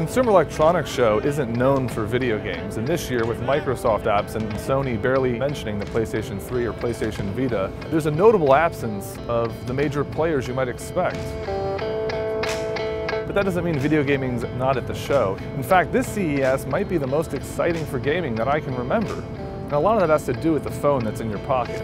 Consumer Electronics Show isn't known for video games, and this year with Microsoft apps and Sony barely mentioning the PlayStation 3 or PlayStation Vita, there's a notable absence of the major players you might expect. But that doesn't mean video gaming's not at the show. In fact, this CES might be the most exciting for gaming that I can remember. And a lot of that has to do with the phone that's in your pocket.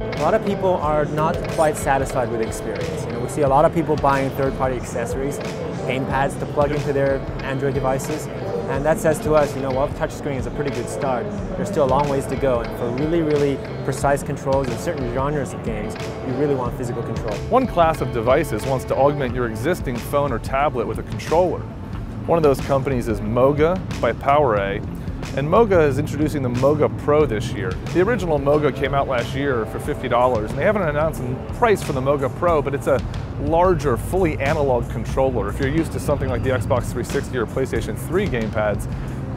A lot of people are not quite satisfied with the experience. You know, we see a lot of people buying third-party accessories, gamepads to plug into their Android devices, and that says to us, you know, while touchscreen is a pretty good start, there's still a long ways to go, and for really, really precise controls in certain genres of games, you really want physical control. One class of devices wants to augment your existing phone or tablet with a controller. One of those companies is Moga by PowerA, and Moga is introducing the Moga Pro this year. The original Moga came out last year for $50, and they haven't announced the price for the Moga Pro, but it's a larger, fully analog controller. If you're used to something like the Xbox 360 or PlayStation 3 gamepads,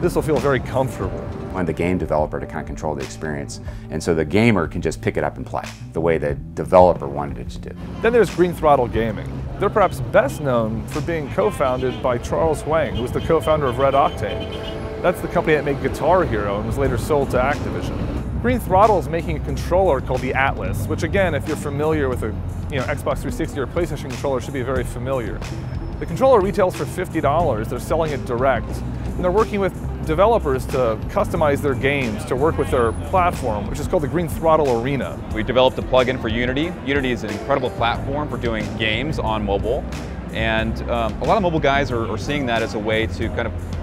this will feel very comfortable. I want the game developer to kind of control the experience, and so the gamer can just pick it up and play the way the developer wanted it to do. Then there's Green Throttle Gaming. They're perhaps best known for being co-founded by Charles Huang, who was the co-founder of Red Octane. That's the company that made Guitar Hero and was later sold to Activision. Green Throttle is making a controller called the Atlas, which again, if you're familiar with a you know, Xbox 360 or PlayStation controller, should be very familiar. The controller retails for $50. They're selling it direct. And they're working with developers to customize their games to work with their platform, which is called the Green Throttle Arena. We developed a plugin for Unity. Unity is an incredible platform for doing games on mobile. And um, a lot of mobile guys are, are seeing that as a way to kind of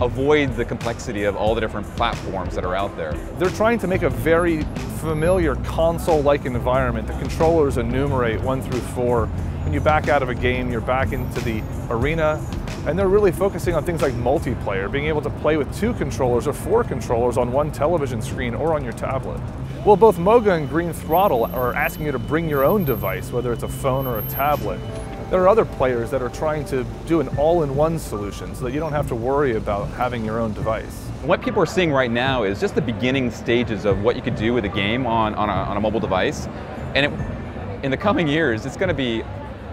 avoid the complexity of all the different platforms that are out there. They're trying to make a very familiar console-like environment. The controllers enumerate one through four. When you back out of a game, you're back into the arena, and they're really focusing on things like multiplayer, being able to play with two controllers or four controllers on one television screen or on your tablet. Well, both Moga and Green Throttle are asking you to bring your own device, whether it's a phone or a tablet. There are other players that are trying to do an all-in-one solution so that you don't have to worry about having your own device. What people are seeing right now is just the beginning stages of what you could do with a game on, on, a, on a mobile device. And it, in the coming years, it's going to be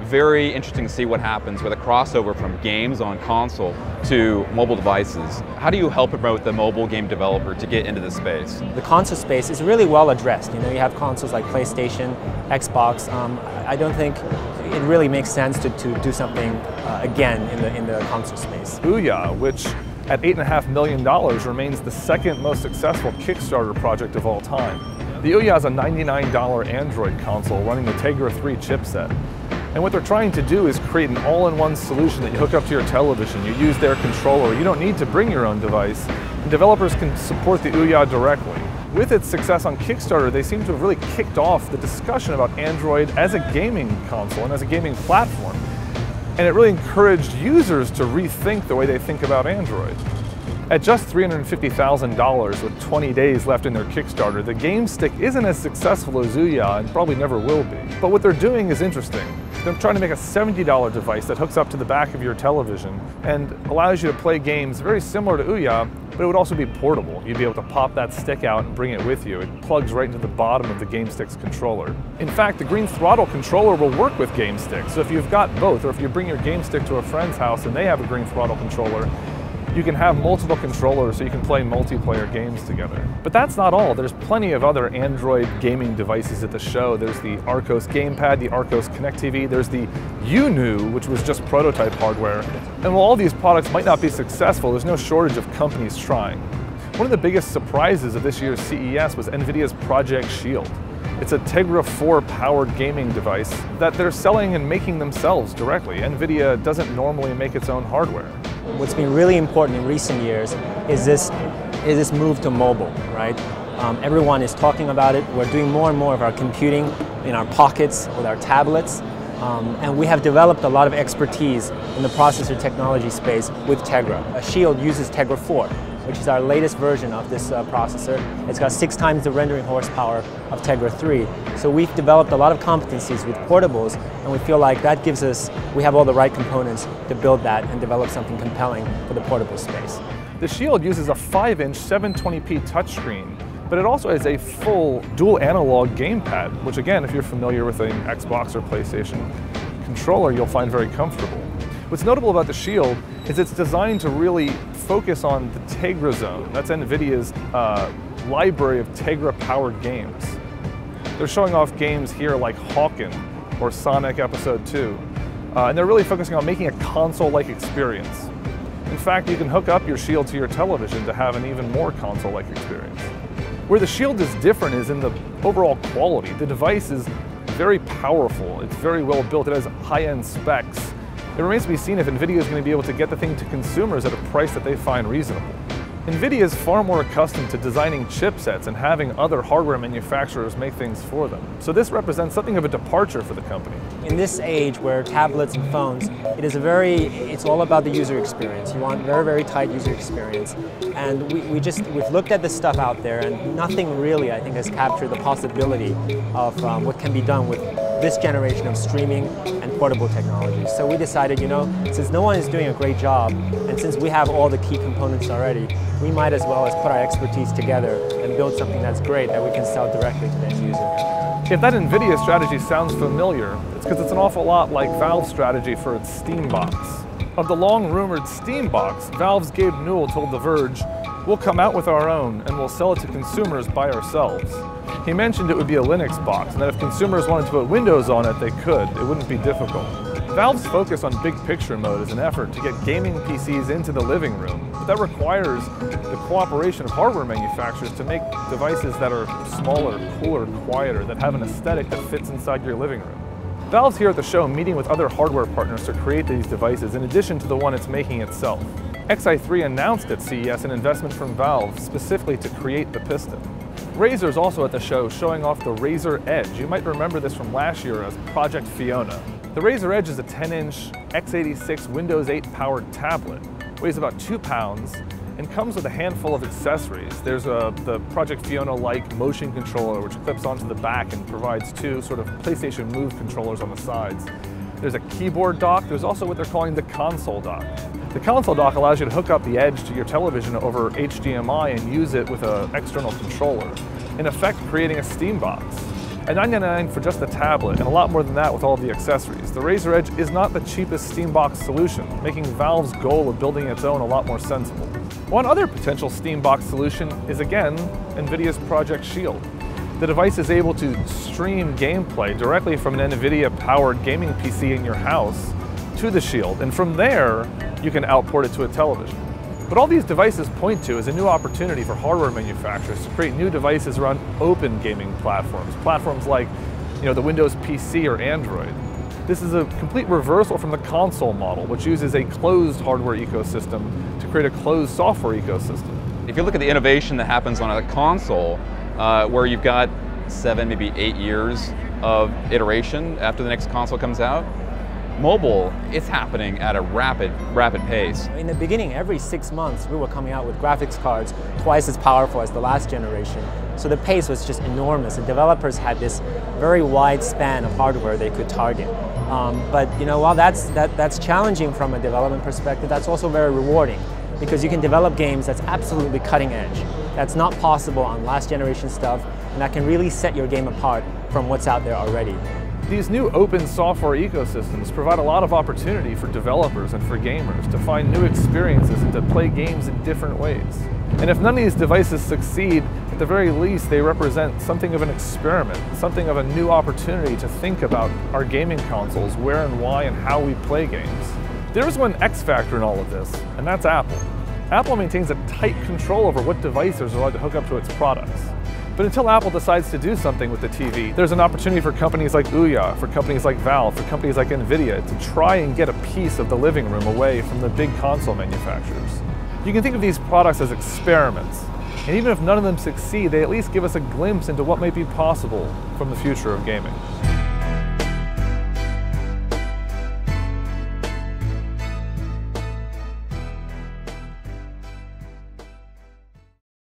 very interesting to see what happens with a crossover from games on console to mobile devices. How do you help promote the mobile game developer to get into the space? The console space is really well addressed. You know, you have consoles like PlayStation, Xbox. Um, I don't think it really makes sense to, to do something uh, again in the, in the console space. Ouya, which at $8.5 million remains the second most successful Kickstarter project of all time. The Ouya is a $99 Android console running the Tegra 3 chipset. And what they're trying to do is create an all-in-one solution that you hook up to your television, you use their controller, you don't need to bring your own device, and developers can support the Ouya directly. With its success on Kickstarter, they seem to have really kicked off the discussion about Android as a gaming console and as a gaming platform. And it really encouraged users to rethink the way they think about Android. At just $350,000 with 20 days left in their Kickstarter, the Game Stick isn't as successful as Ouya and probably never will be. But what they're doing is interesting. They're trying to make a $70 device that hooks up to the back of your television and allows you to play games very similar to Ouya, but it would also be portable. You'd be able to pop that stick out and bring it with you. It plugs right into the bottom of the Game Stick's controller. In fact, the Green Throttle controller will work with Game Stick. So if you've got both, or if you bring your Game Stick to a friend's house and they have a Green Throttle controller, you can have multiple controllers so you can play multiplayer games together. But that's not all. There's plenty of other Android gaming devices at the show. There's the Archos gamepad, the Archos Connect TV, there's the UNOO, which was just prototype hardware. And while all these products might not be successful, there's no shortage of companies trying. One of the biggest surprises of this year's CES was NVIDIA's Project Shield. It's a Tegra 4 powered gaming device that they're selling and making themselves directly. NVIDIA doesn't normally make its own hardware. What's been really important in recent years is this, is this move to mobile, right? Um, everyone is talking about it. We're doing more and more of our computing in our pockets with our tablets. Um, and we have developed a lot of expertise in the processor technology space with Tegra. A Shield uses Tegra 4, which is our latest version of this uh, processor. It's got six times the rendering horsepower of Tegra 3. So we've developed a lot of competencies with portables, and we feel like that gives us, we have all the right components to build that and develop something compelling for the portable space. The Shield uses a 5-inch 720p touchscreen, but it also has a full dual analog gamepad, which again, if you're familiar with an Xbox or PlayStation controller, you'll find very comfortable. What's notable about the Shield is it's designed to really focus on the Tegra Zone. That's NVIDIA's uh, library of Tegra-powered games. They're showing off games here like Hawken or Sonic Episode 2. Uh, and they're really focusing on making a console-like experience. In fact, you can hook up your Shield to your television to have an even more console-like experience. Where the Shield is different is in the overall quality. The device is very powerful, it's very well built, it has high-end specs. It remains to be seen if NVIDIA is going to be able to get the thing to consumers at a price that they find reasonable. NVIDIA is far more accustomed to designing chipsets and having other hardware manufacturers make things for them. So this represents something of a departure for the company. In this age where tablets and phones, it is a very, it's all about the user experience. You want very, very tight user experience. And we, we just, we've looked at the stuff out there and nothing really, I think, has captured the possibility of um, what can be done with this generation of streaming portable technologies. So we decided, you know, since no one is doing a great job, and since we have all the key components already, we might as well as put our expertise together and build something that's great that we can sell directly to the end user. If that NVIDIA strategy sounds familiar, it's because it's an awful lot like Valve's strategy for its Steam Box. Of the long-rumored Steam Box, Valve's Gabe Newell told The Verge, we'll come out with our own and we'll sell it to consumers by ourselves. He mentioned it would be a Linux box and that if consumers wanted to put Windows on it, they could. It wouldn't be difficult. Valve's focus on big picture mode is an effort to get gaming PCs into the living room, but that requires the cooperation of hardware manufacturers to make devices that are smaller, cooler, quieter, that have an aesthetic that fits inside your living room. Valve's here at the show meeting with other hardware partners to create these devices in addition to the one it's making itself. XI3 announced at CES an investment from Valve specifically to create the piston. Razer is also at the show showing off the Razer Edge. You might remember this from last year as Project Fiona. The Razer Edge is a 10-inch x86 Windows 8 powered tablet, weighs about two pounds, and comes with a handful of accessories. There's a, the Project Fiona-like motion controller which clips onto the back and provides two sort of PlayStation Move controllers on the sides. There's a keyboard dock, there's also what they're calling the console dock. The console dock allows you to hook up the Edge to your television over HDMI and use it with an external controller, in effect creating a Steam box. At 99 for just the tablet, and a lot more than that with all of the accessories, the Razer Edge is not the cheapest Steambox solution, making Valve's goal of building its own a lot more sensible. One other potential Steambox solution is again, NVIDIA's Project Shield. The device is able to stream gameplay directly from an NVIDIA-powered gaming PC in your house to the Shield, and from there, you can outport it to a television. What all these devices point to is a new opportunity for hardware manufacturers to create new devices around open gaming platforms, platforms like you know, the Windows PC or Android. This is a complete reversal from the console model, which uses a closed hardware ecosystem to create a closed software ecosystem. If you look at the innovation that happens on a console, uh, where you've got seven, maybe eight years of iteration after the next console comes out, mobile, it's happening at a rapid, rapid pace. In the beginning, every six months, we were coming out with graphics cards twice as powerful as the last generation. So the pace was just enormous. and developers had this very wide span of hardware they could target. Um, but you know, while that's, that, that's challenging from a development perspective, that's also very rewarding because you can develop games that's absolutely cutting edge. That's not possible on last generation stuff, and that can really set your game apart from what's out there already. These new open software ecosystems provide a lot of opportunity for developers and for gamers to find new experiences and to play games in different ways. And if none of these devices succeed, at the very least they represent something of an experiment, something of a new opportunity to think about our gaming consoles, where and why and how we play games. There is one X factor in all of this, and that's Apple. Apple maintains a tight control over what devices are allowed to hook up to its products. But until Apple decides to do something with the TV, there's an opportunity for companies like Ouya, for companies like Valve, for companies like NVIDIA to try and get a piece of the living room away from the big console manufacturers. You can think of these products as experiments, and even if none of them succeed, they at least give us a glimpse into what might be possible from the future of gaming.